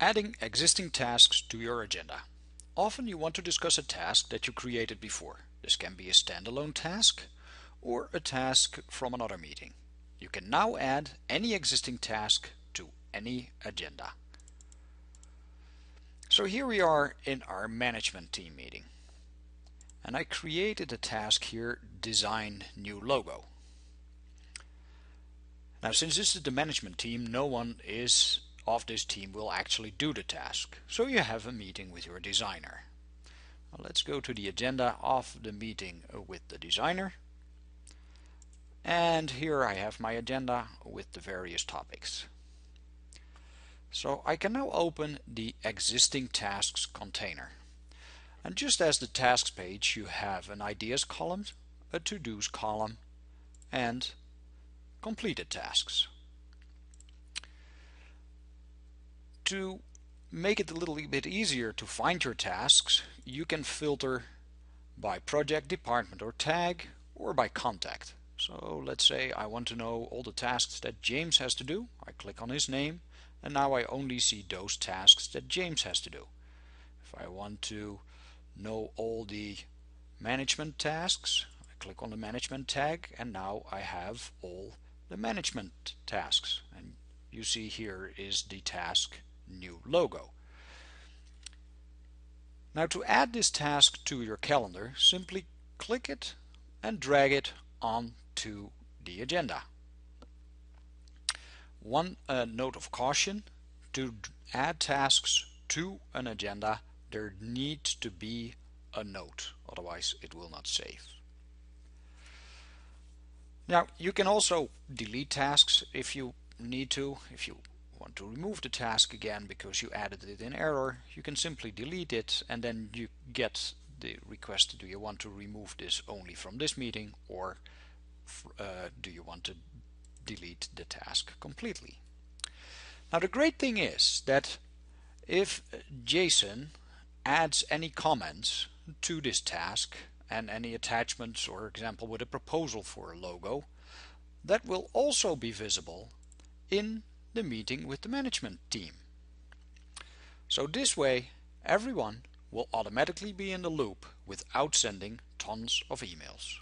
Adding existing tasks to your agenda. Often you want to discuss a task that you created before. This can be a standalone task or a task from another meeting. You can now add any existing task to any agenda. So here we are in our management team meeting. And I created a task here, design new logo. Now since this is the management team, no one is of this team will actually do the task. So you have a meeting with your designer. Let's go to the agenda of the meeting with the designer. And here I have my agenda with the various topics. So I can now open the existing tasks container. And just as the tasks page you have an ideas column, a to-dos column and completed tasks. To make it a little bit easier to find your tasks, you can filter by project, department or tag or by contact. So let's say I want to know all the tasks that Jason has to do. I click on his name and now I only see those tasks that Jason has to do. If I want to know all the management tasks, I click on the management tag and now I have all the management tasks. And you see here is the task new logo. Now to add this task to your calendar, simply click it and drag it onto the agenda. One uh, note of caution, to add tasks to an agenda there needs to be a note, otherwise it will not save. Now you can also delete tasks if you need to, if you want to remove the task again because you added it in error, you can simply delete it and then you get the request do you want to remove this only from this meeting or uh, do you want to delete the task completely. Now the great thing is that if Jason adds any comments to this task and any attachments or example with a proposal for a logo that will also be visible in the meeting with the management team. So this way everyone will automatically be in the loop without sending tons of emails.